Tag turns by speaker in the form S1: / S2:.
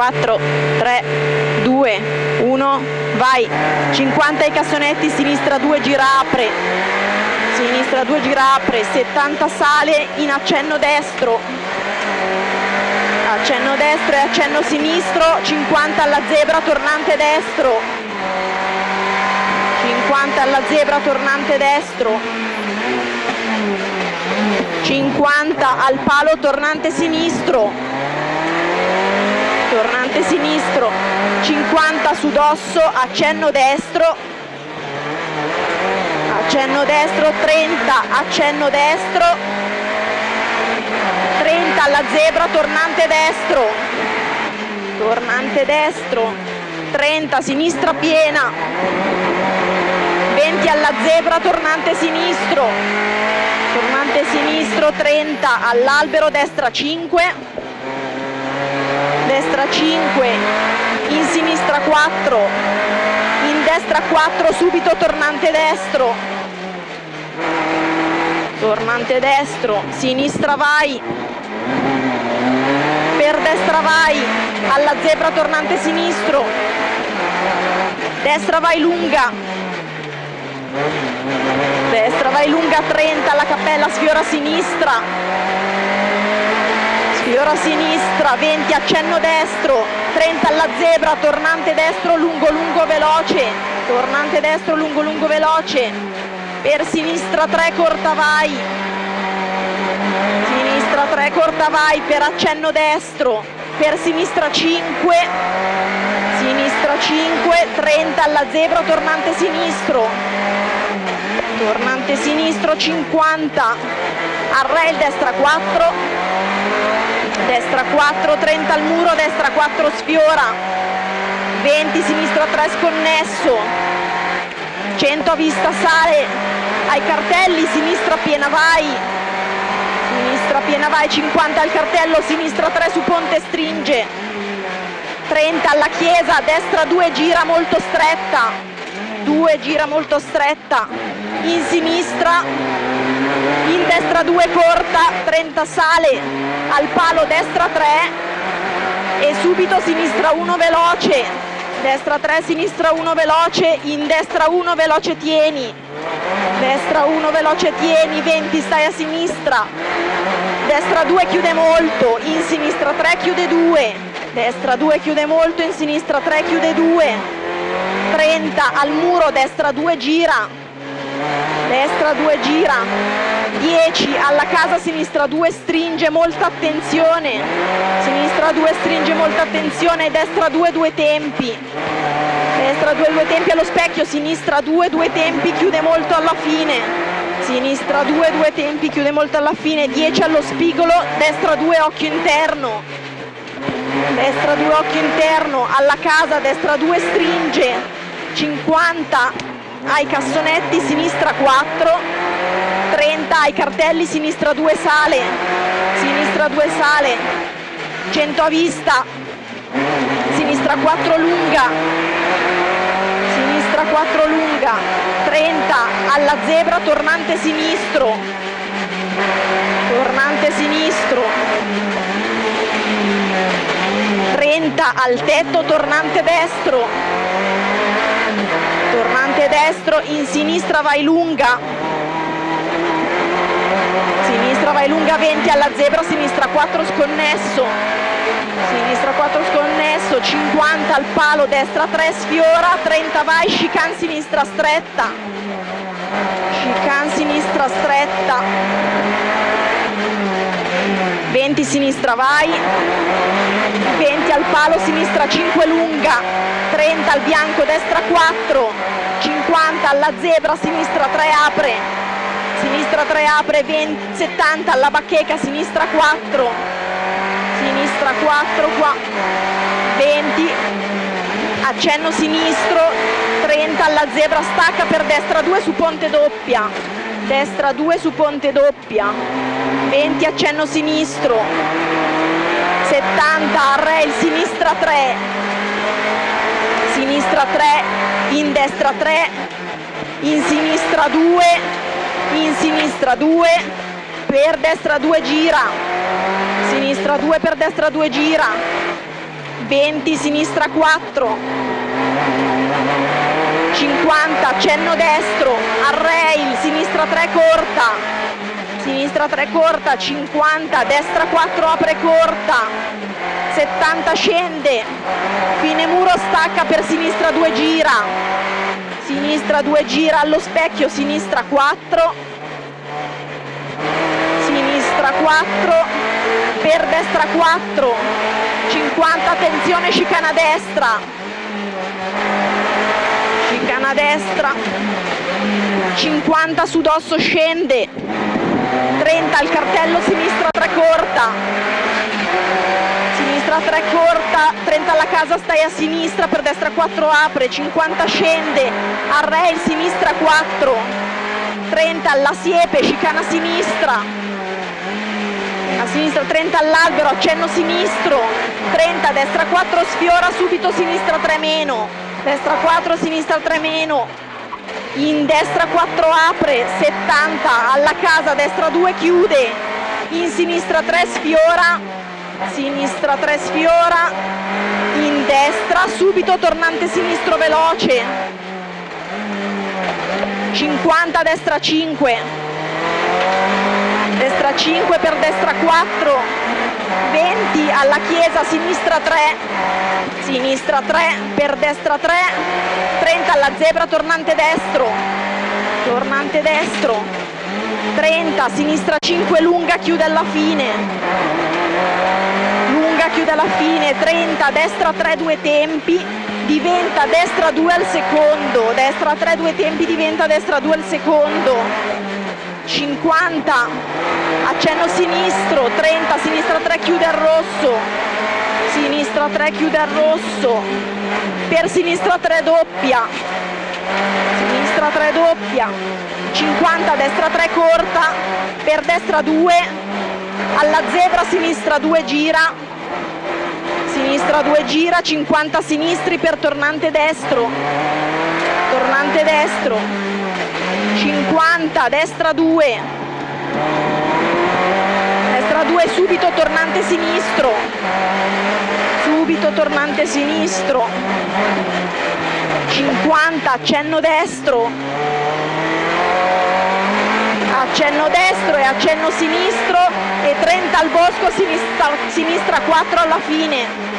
S1: 4, 3, 2, 1, vai, 50 ai cassonetti, sinistra 2, gira apre, sinistra 2, gira apre, 70 sale in accenno destro, accenno destro e accenno sinistro, 50 alla zebra, tornante destro, 50 alla zebra, tornante destro, 50 al palo, tornante sinistro, tornante sinistro 50 su dosso accenno destro accenno destro 30 accenno destro 30 alla zebra tornante destro tornante destro 30 sinistra piena 20 alla zebra tornante sinistro tornante sinistro 30 all'albero destra 5 destra 5, in sinistra 4, in destra 4, subito tornante destro, tornante destro, sinistra vai, per destra vai, alla zebra tornante sinistro, destra vai lunga, destra vai lunga 30, la cappella sfiora sinistra, Fiora a sinistra, 20 accenno destro, 30 alla zebra, tornante destro lungo lungo veloce, tornante destro lungo lungo veloce, per sinistra 3 corta vai, sinistra 3 corta vai, per accenno destro, per sinistra 5, sinistra 5, 30 alla zebra, tornante sinistro, tornante sinistro 50, al rail destra 4, destra 4, 30 al muro, destra 4 sfiora, 20 sinistra 3 sconnesso, 100 a vista sale, ai cartelli, sinistra piena vai, sinistra piena vai, 50 al cartello, sinistra 3 su ponte stringe, 30 alla chiesa, destra 2 gira molto stretta, 2 gira molto stretta, in sinistra, in destra 2 corta, 30 sale, al palo destra 3 e subito sinistra 1 veloce, destra 3, sinistra 1 veloce, in destra 1 veloce tieni, destra 1 veloce tieni, 20 stai a sinistra, destra 2 chiude molto, in sinistra 3 chiude 2, destra 2 chiude molto, in sinistra 3 chiude 2, 30 al muro, destra 2 gira, destra 2 gira, 10 alla casa sinistra 2 stringe molta attenzione. Sinistra 2 stringe molta attenzione destra 2 due tempi. Destra 2 due tempi allo specchio sinistra 2 due tempi chiude molto alla fine. Sinistra 2 due tempi chiude molto alla fine. 10 allo spigolo destra 2 occhio interno. Destra 2 occhio interno alla casa destra 2 stringe 50 ai cassonetti sinistra 4 30 ai cartelli, sinistra 2 sale, sinistra 2 sale, 100 a vista, sinistra 4 lunga, sinistra 4 lunga, 30 alla zebra, tornante sinistro, tornante sinistro, 30 al tetto, tornante destro, tornante destro, in sinistra vai lunga, sinistra vai lunga 20 alla zebra, sinistra 4 sconnesso, sinistra 4 sconnesso, 50 al palo, destra 3 sfiora, 30 vai, chicane sinistra stretta, chicane sinistra stretta, 20 sinistra vai, 20 al palo, sinistra 5 lunga, 30 al bianco, destra 4, 50 alla zebra, sinistra 3 apre, sinistra 3 apre 20, 70 alla bacheca, sinistra 4, sinistra 4 qua, 20, accenno sinistro, 30 alla zebra, stacca per destra 2 su ponte doppia, destra 2 su ponte doppia, 20 accenno sinistro, 70 al rail, sinistra 3, sinistra 3, in destra 3, in sinistra 2, in sinistra 2 per destra 2 gira. Sinistra 2 per destra 2 gira. 20 sinistra 4 50 accenno destro. Al rail sinistra 3 corta sinistra 3 corta 50 destra 4 apre corta 70 scende fine muro stacca per sinistra 2 gira sinistra 2 gira allo specchio sinistra 4 sinistra 4 per destra 4 50 attenzione chicana destra chicana destra 50 su dosso scende 30 al cartello sinistra 3 corta sinistra 3 corta 30 alla casa stai a sinistra per destra 4 apre 50 scende al rail sinistra 4 30 alla siepe chicana sinistra. A sinistra 30 all'albero, accenno sinistro, 30, destra 4 sfiora subito, sinistra 3 meno, destra 4, sinistra 3 meno, in destra 4 apre, 70, alla casa, destra 2 chiude, in sinistra 3 sfiora, sinistra 3 sfiora, in destra, subito tornante sinistro veloce, 50, destra 5, destra 5 per destra 4, 20 alla chiesa, sinistra 3, sinistra 3 per destra 3, 30 alla zebra, tornante destro, tornante destro, 30, sinistra 5, lunga, chiude alla fine, lunga, chiude alla fine, 30, destra 3, due tempi, diventa destra 2 al secondo, destra 3, due tempi, diventa destra 2 al secondo, 50 accenno sinistro 30 sinistra 3 chiude al rosso sinistra 3 chiude al rosso per sinistra 3 doppia sinistra 3 doppia 50 destra 3 corta per destra 2 alla zebra sinistra 2 gira sinistra 2 gira 50 sinistri per tornante destro tornante destro 50, destra 2, destra 2, subito tornante sinistro, subito tornante sinistro, 50, accenno destro, accenno destro e accenno sinistro e 30 al bosco, sinistra, sinistra 4 alla fine.